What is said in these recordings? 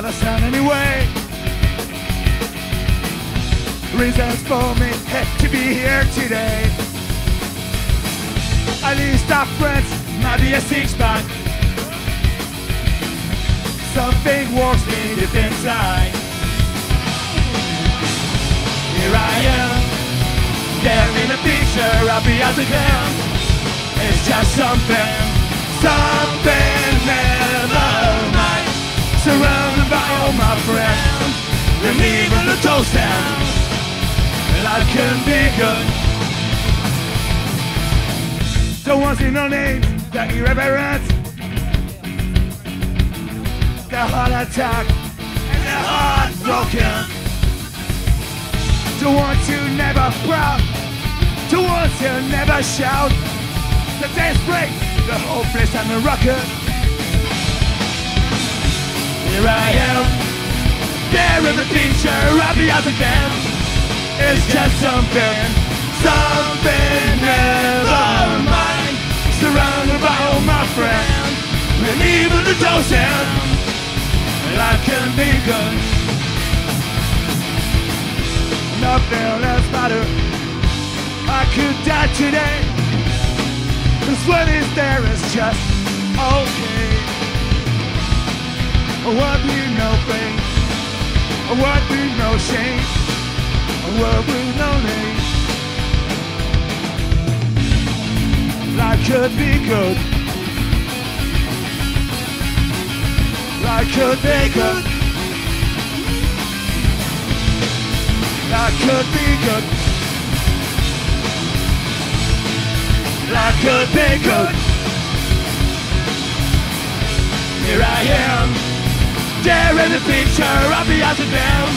action, but I stand anyway. Reasons for me to be here today. At least our friends, maybe a six pack. Something walks me deep inside. Here I am, there in a picture, I'll be as a clown. It's just something, something even the toast down. Life can be good. Don't want to see no names, the irreverent, the heart attack, and the heart broken. Don't want to never proud, don't want to never shout. The break, the hopeless and the rocket. Here I am, there in the picture, I'll be out again. It's just something, something never mind. Surrounded by all my friends, and even the docent, life can be good. Nothing else matter. I could die today. Cause what is there is just okay. What we no pain, what we no shame a world with no name. Life could be good. Life could be good. Life could be good. Life could be good. Here I am, Staring the picture of the eyes of them.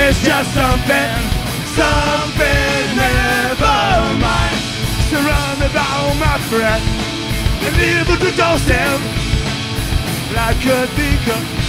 It's just something, something never mind. Surrounded by all my friends And evil to toss them. I could think of